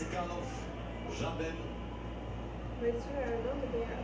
Meksykanów żaden Mezzura, no,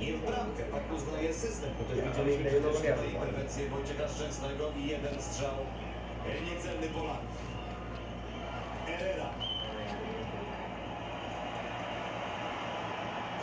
nie w bramkę. Tak uznaje system. Bo też widzieliśmy przecież tutaj interwencję Wojciecha Szczęsnego i jeden strzał niecelny Polaków. Herrera.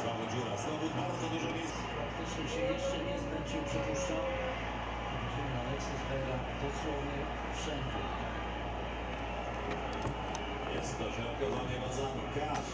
Znowu dziura. Znowu bardzo dużo miejsc. Praktycznie się jeszcze nie zmęczył, przypuszczam. Widzimy Aleksis Vega dosłownie wszędzie. Jest to środkowanie Lozano. Kasz.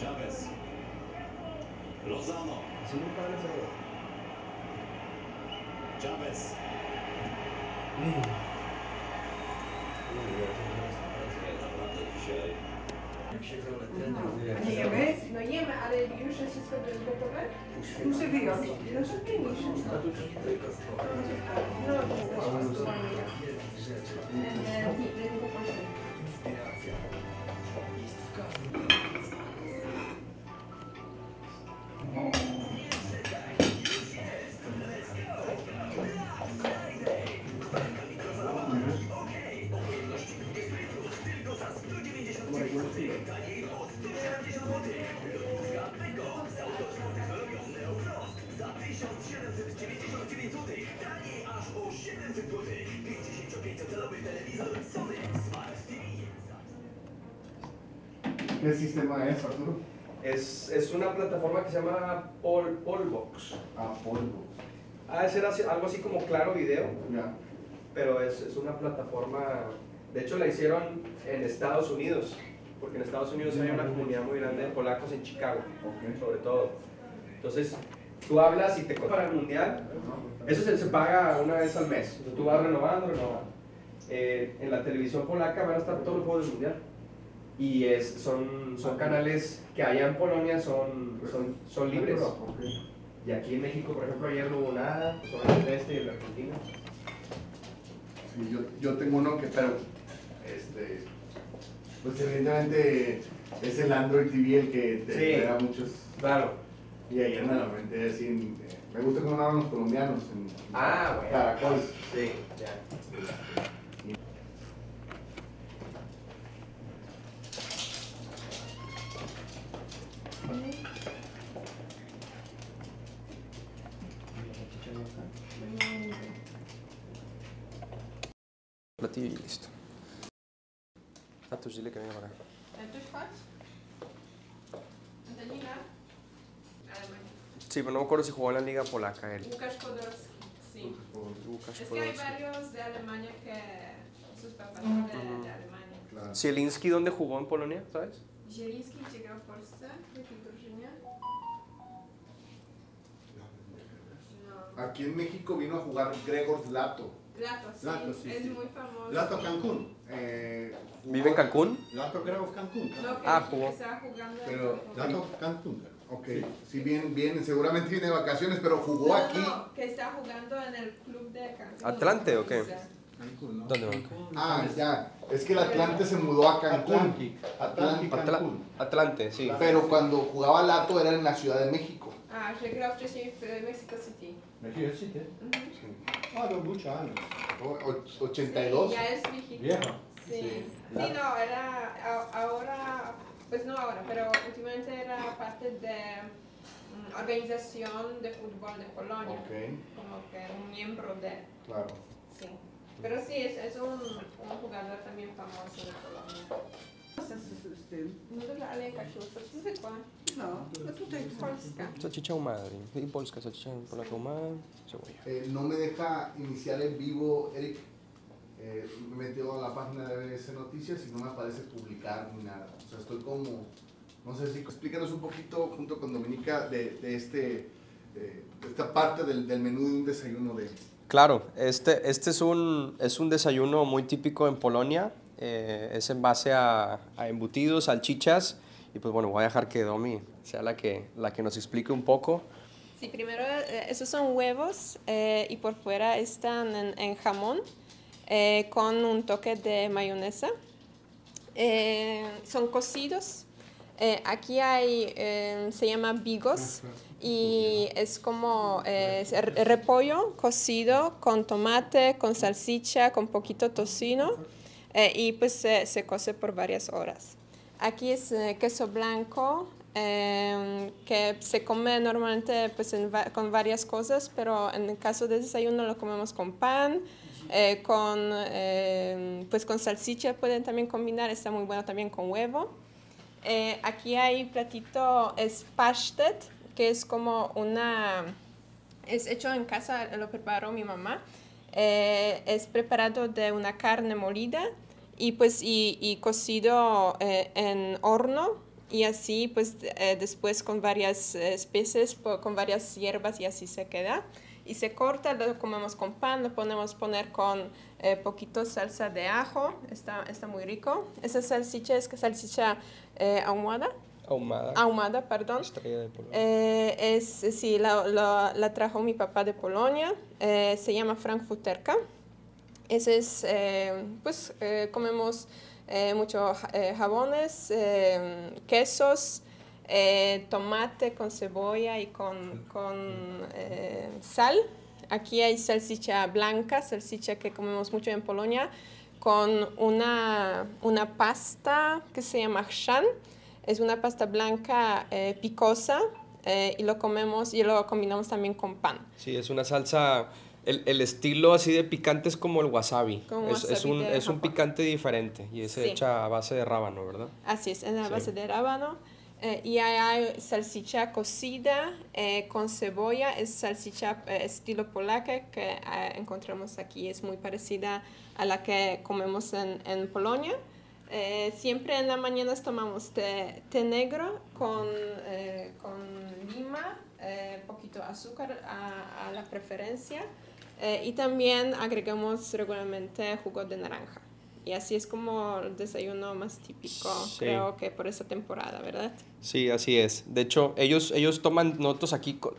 Chavez. Lozano. Chavez. Naprawdę dzisiaj Jak się w rolę trenera A nie jemy? No jemy, ale już jest wszystko gotowe? Muszę wyjąć. No to wyjmij Można tu nie tylko. No, to jest rzeczy. Jesus, go. ¿Qué sistema es, Arturo? Es, es una plataforma que se llama Pol, Polbox. Ah, polvo. Ha de ser así- algo así como Claro Video, pero es, es una plataforma, de hecho la hicieron en Estados Unidos, porque en Estados Unidos hay una comunidad muy grande de polacos en Chicago, sobre todo. Entonces, tú hablas y te co- para el mundial, eso se, se paga una vez al mes, Entonces, tú vas renovando, renovando. Eh, en la televisión polaca van a estar todos los juegos del mundial. Y es, son, son canales que allá en Polonia son, son, son libres. Ok. Y aquí en México, por ejemplo, ayer no hubo nada, pues solamente este y el de Argentina. Sí, yo, yo tengo uno que, pero, este, pues evidentemente es el Android TV el que te Sí. te da muchos. Claro. Y ayer me lo aventé así, en- me gusta cómo hablan los colombianos en Ah, bueno. Caracol. Sí, ya. Platillo y listo. A tu dile que venga para acá. Sí, pero no me acuerdo si jugó en la liga polaca él. Łukasz Podolski. Sí. Es que hay varios de Alemania que sus papás son de, de Alemania. Claro. Zielinski, ¿dónde jugó en Polonia? ¿Sabes? Zieliński llegó w jakiej drużynie? No. Aquí en México vino a jugar Gregor Lato. Lato, sí. Lato, sí, es sí. muy famoso. Lato Cancún. Eh, jugó- ¿Vive en Cancún? Lato Grau Cancún. No, que, Ah, que jugó. estaba jugando. Pero Lato Cancún. Ok, Sí. sí, bien, bien, seguramente viene de vacaciones, pero jugó No, aquí. no, que está jugando en el club de Cancún. ¿Atlante o qué? Sí. Cancún, ¿no? ¿Dónde va? Ah, ya, es que el Atlante se mudó a Cancún. Atlantic. Atlantic Atla- Cancún. Atlante, sí. Pero cuando jugaba Lato era en la Ciudad de México. A, że grał wcześniej w Mexico City. Mexico City. Mhm. Ah, de muchos años. O- och- 82. Ya es viejito. Viejo. Sí. Sí, Sí. no, era a- ahora, pues no ahora, pero últimamente era parte de mm, organización de fútbol de Polonia, Ok, como que un miembro de, claro. sí. Pero sí, es, es un, un jugador también famoso de Polonia. No ale jaka siostra, to zwykła, No, no tutaj polska. Salchicha ahumada, y polska, salchicha polaca ahumada, cebolla. Eh, no me deja iniciar en vivo, Eric. Eh, me he metido a la página de BBC Noticias y no me aparece publicar ni nada. O sea, estoy como, no sé si explícanos un poquito junto con Dominica de, de este, eh, de esta parte del, del menú de un desayuno de... Claro, este, este es, un, es un desayuno muy típico en Polonia. Eh, es en base a, embutidos, salchichas. Y pues bueno, voy a dejar que Domi sea la que, la que nos explique un poco. Sí, primero eh, esos son huevos eh, y por fuera están en, jamón con un toque de mayonesa. Son cocidos. Aquí hay, se llama bigos y es como repollo cocido con tomate, con salchicha, con poquito tocino eh, y pues se, se cose por varias horas. Aquí es eh, queso blanco, eh, que se come normalmente pues, en va- con varias cosas, pero en el caso de desayuno lo comemos con pan, eh, con, eh, pues, con salchicha pueden también combinar, está muy bueno también con huevo. Eh, aquí hay platito, es pashtet, que es como una... Es hecho en casa, lo preparó mi mamá. Eh, es preparado de una carne molida y pues y, y cocido eh, en horno y así pues eh, después con varias eh, especies, con varias hierbas y así se queda. Y se corta, lo comemos con pan, lo podemos poner con eh, poquito salsa de ajo, está, está muy rico. Esa salchicha es salchicha eh, ahumada, Ahumada. ahumada, perdón. Estrella de Polonia. Eh, es, sí, la, la- la trajo mi papá de Polonia, eh, se llama Frankfurterka. Ese es, eh, pues, eh, comemos eh, mucho eh, jabones, quesos, tomate con cebolla y con, con sal. Aquí hay salchicha blanca, salchicha que comemos mucho en Polonia, con una, una pasta que se llama chrzan. Es una pasta blanca eh, picosa eh, y lo comemos y lo combinamos también con pan. Sí, es una salsa. El, el estilo así de picante es como el wasabi. Como es, es wasabi un, de es un picante diferente y es Sí. hecha a base de rábano, ¿verdad? Así es, en la Sí. base de rábano. Eh, y hay, hay salchicha cocida eh, con cebolla, es salchicha eh, estilo polaca que eh, encontramos aquí, es muy parecida a la que comemos en, en Polonia. Eh, siempre en la mañana tomamos té, té negro con, eh, con lima, eh, poquito azúcar a, a la preferencia eh, y también agregamos regularmente jugo de naranja. Y así es como el desayuno más típico, Sí. creo que por esa temporada, ¿verdad? Sí, así es. De hecho, ellos, ellos toman, nosotros aquí co-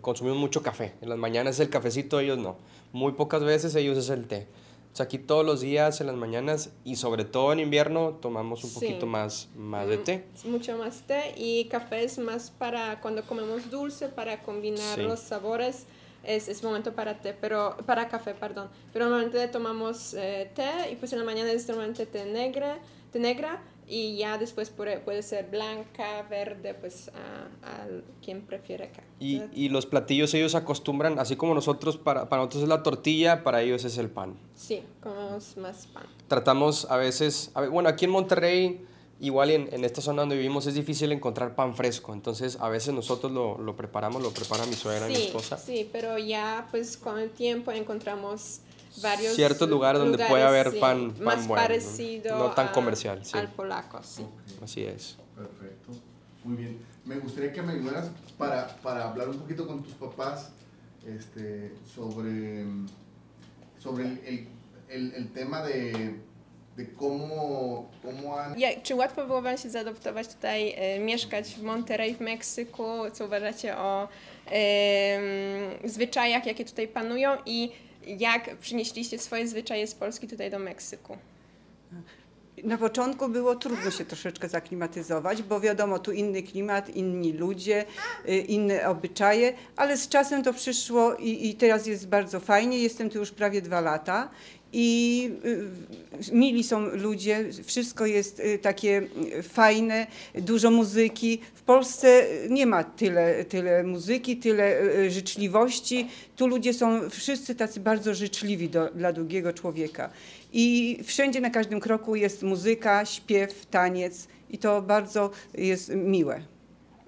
consumimos mucho café. En las mañanas es el cafecito, ellos no. Muy pocas veces ellos es el té. O sea, aquí todos los días en las mañanas y sobre todo en invierno tomamos un Sí. poquito más, más de Mm, té. Mucho más té y café es más para cuando comemos dulce, para combinar Sí. los sabores. Es, es momento para té, pero para café, perdón. Pero normalmente tomamos eh, té y pues en la mañana es normalmente té negra, té negra y ya después puede, ser blanca, verde, pues a, a quien prefiere acá. Y, y los platillos ellos acostumbran, así como nosotros, para, para nosotros es la tortilla, para ellos es el pan. Sí, comemos más pan. Tratamos a veces, a ve- bueno, aquí en Monterrey, igual en, en esta zona donde vivimos, es difícil encontrar pan fresco. Entonces, a veces nosotros lo, lo preparamos, lo prepara mi suegra, mi Sí, esposa. sí, pero ya pues con el tiempo encontramos varios Ciertos lugares donde puede haber pan- pan más bueno, ¿no? parecido No tan a- comercial, sí. al polaco, sí. Así es. Perfecto. Muy bien. Me gustaría que me ayudaras para, para hablar un poquito con tus papás este, sobre, sobre el, el, el, el tema de, de cómo, cómo han... Ja, czy łatwo było Wam się zaadoptować tutaj, e, mieszkać w Monterey w Meksyku? Co uważacie o em, zwyczajach, jakie tutaj panują i jak przynieśliście swoje zwyczaje z Polski tutaj do Meksyku? Na początku było trudno się troszeczkę zaklimatyzować, bo wiadomo, tu inny klimat, inni ludzie, y, inne obyczaje, ale z czasem to przyszło i, i teraz jest bardzo fajnie. Jestem tu już prawie dwa lata i y, mili są ludzie, wszystko jest y, takie y, fajne, dużo muzyki. W Polsce nie ma tyle, tyle muzyki, tyle życzliwości. Tu ludzie są wszyscy tacy bardzo życzliwi do, dla drugiego człowieka. I wszędzie na każdym kroku jest muzyka, śpiew, taniec i to bardzo jest miłe.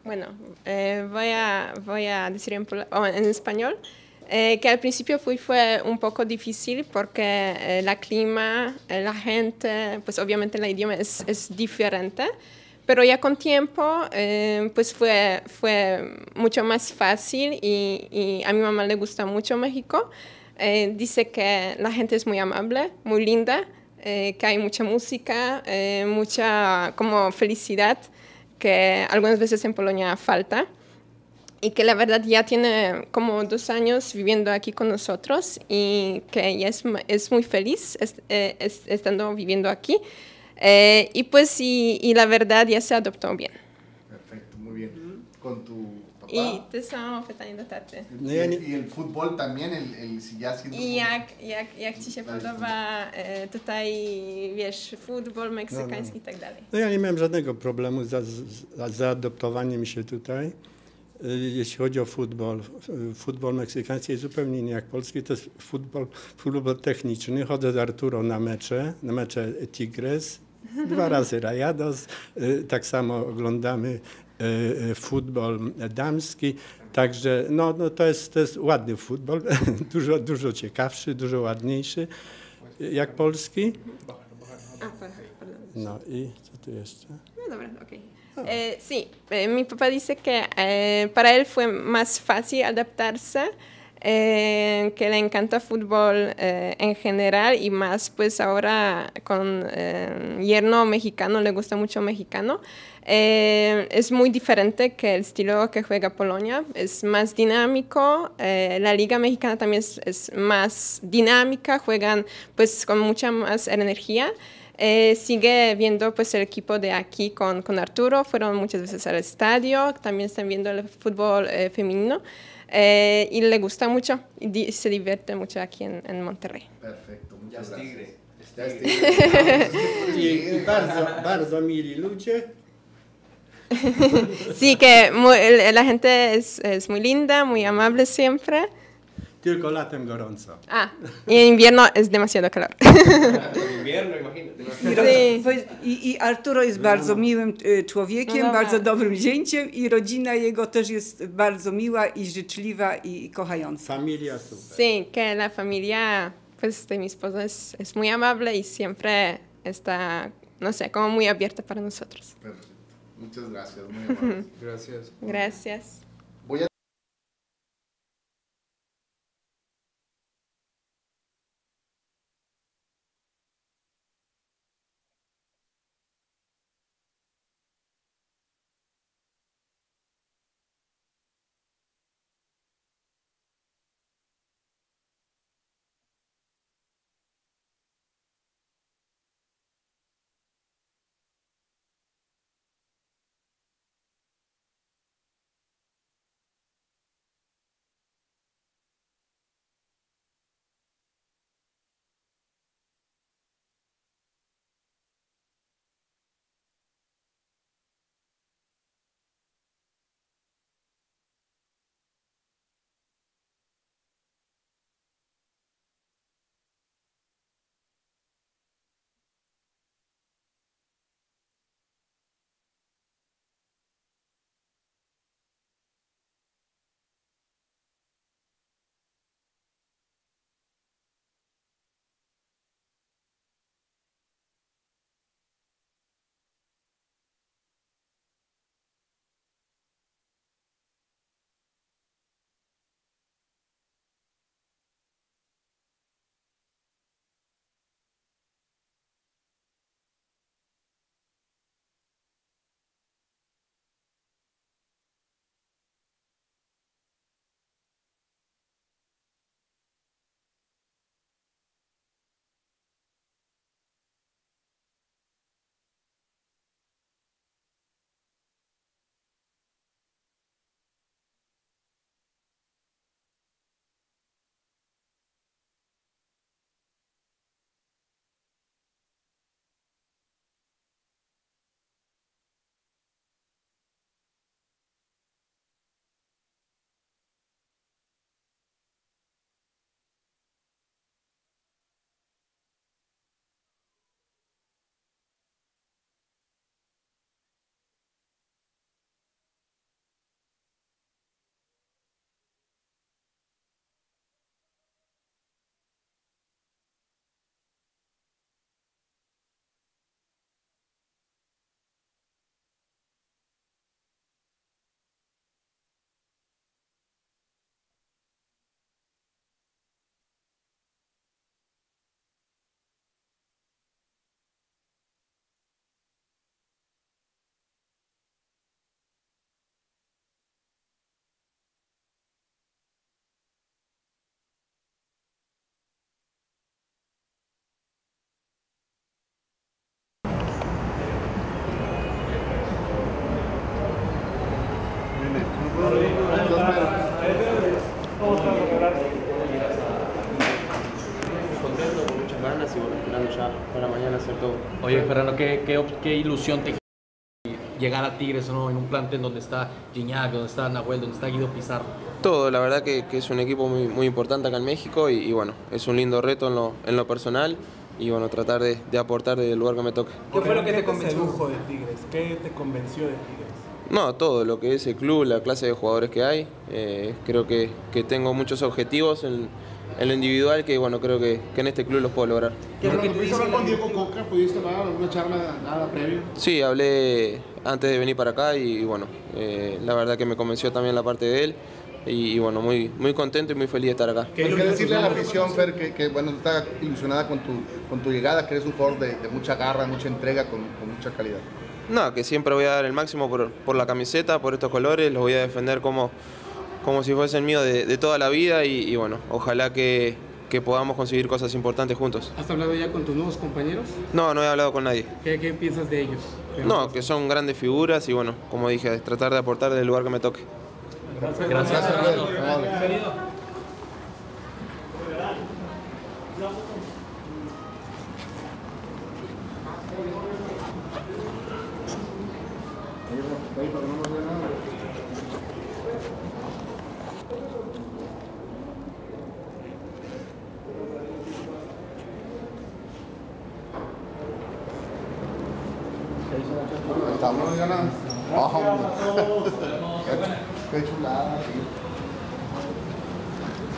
Bueno, eh, voy, a, voy a decir en, en español eh, que al principio fue, fue un poco difícil porque eh, la clima, eh, la gente, pues obviamente el idioma es, es diferente, pero ya con tiempo eh, pues fue, fue mucho más fácil y, y a mi mamá le gusta mucho México. Eh, dice que la gente es muy amable, muy linda, eh, que hay mucha música, mucha como felicidad que algunas veces en Polonia falta y que la verdad ya tiene como dos años viviendo aquí con nosotros y que ella es, es muy feliz es- eh, es- estando viviendo aquí Eh, y pues y, y la verdad ya se adoptó bien. Perfecto, muy bien. Con tu I to samo pytanie do taty. No Y, y el fútbol también, el, el, si ya siendo I jak, jak, jak ci się podoba e, tutaj, wiesz, futbol meksykański i tak dalej? no ja nie miałem żadnego problemu z, z zaadoptowaniem się tutaj. Y, Jeśli chodzi o futbol, futbol meksykański jest zupełnie inny jak polski. To jest futbol, futbol techniczny. Chodzę z Arturo na mecze, na mecze Tigres, dwa razy Rajados. Y, Tak samo oglądamy y, futbol damski. Także no, no to, jest, to jest ładny futbol, dużo, dużo ciekawszy, dużo ładniejszy jak polski. No i co tu jeszcze? No dobra, ok. Eh, sí, eh, mi papá dice que eh, para él fue más fácil adaptarse, eh, que le encanta fútbol eh, en general y más pues ahora con eh, yerno mexicano, le gusta mucho mexicano. Es muy diferente que el estilo que juega Polonia, es más dinámico, la liga mexicana también es, es más dinámica, juegan pues con mucha más energía. Eh, sigue viendo pues el equipo de aquí con, con Arturo, fueron muchas veces al estadio, también están viendo el fútbol eh, femenino eh, y le gusta mucho y di- se divierte mucho aquí en, en Monterrey. Perfecto, Ya muchas gracias. tigre. Ya es tigre. Bardzo mili ludzie. Sí, que muy- la gente es, es muy linda, muy amable siempre. Tylko latem gorąco. Ah, y en invierno es demasiado calor. En invierno, imagínate. I, I Arturo jest bardzo miłym y, człowiekiem, No bardzo dobrym zięciem i rodzina jego też jest bardzo miła i życzliwa i kochająca. Familia super. Sí, que la familia pues de mi esposo es, es muy amable y siempre está, no sé, como muy abierta para nosotros. Perfecto. Muchas gracias, muy amable. Gracias. Gracias. Contento esperando. Oye, Fernando, ¿qué, qué, ilusión te llegar a Tigres ¿no? en un plantel donde está Gignac, donde está Nahuel, donde está Guido Pizarro? Todo, la verdad que, que es un equipo muy, muy, importante acá en México y, bueno, es un lindo reto en lo, en lo personal y bueno, tratar de, de aportar del lugar que me toque. ¿Qué fue lo que te convenció? de Tigres? ¿Qué te convenció de Tigres? No, todo lo que es el club, la clase de jugadores que hay. eh, creo que, que tengo muchos objetivos en, en lo individual que bueno, creo que, que en este club los puedo lograr. ¿Qué es lo que te ¿Pudiste dice hablar con Diego Coca? ¿Pudiste hablar una charla nada previo? Sí, hablé antes de venir para acá y, y bueno, eh, la verdad que me convenció también la parte de él y, y bueno, muy, muy contento y muy feliz de estar acá. ¿Qué decirle a la afición, Fer, que, que, bueno, está ilusionada con tu, con tu llegada, que eres un jugador de, de mucha garra, mucha entrega, con, con mucha calidad? No, que siempre voy a dar el máximo por, por la camiseta, por estos colores, los voy a defender como, como si fuesen míos de, de toda la vida y, y bueno, ojalá que, que podamos conseguir cosas importantes juntos. ¿Has hablado ya con tus nuevos compañeros? No, no he hablado con nadie. ¿Qué, qué piensas de ellos? No, que son grandes figuras y bueno, como dije, tratar de aportar desde el lugar que me toque. Gracias. Gracias, Fer. Estamos ganando. Qué chulada, sí.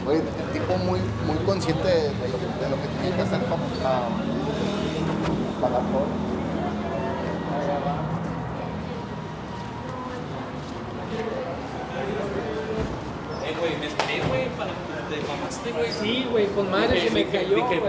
Oye, el tipo muy, muy consciente de, de lo, que- de lo que tiene que hacer para, para, para todo. Eh, güey, me esperé, güey, para... Te mamaste, güey. Sí, güey, con madre se me cayó, güey.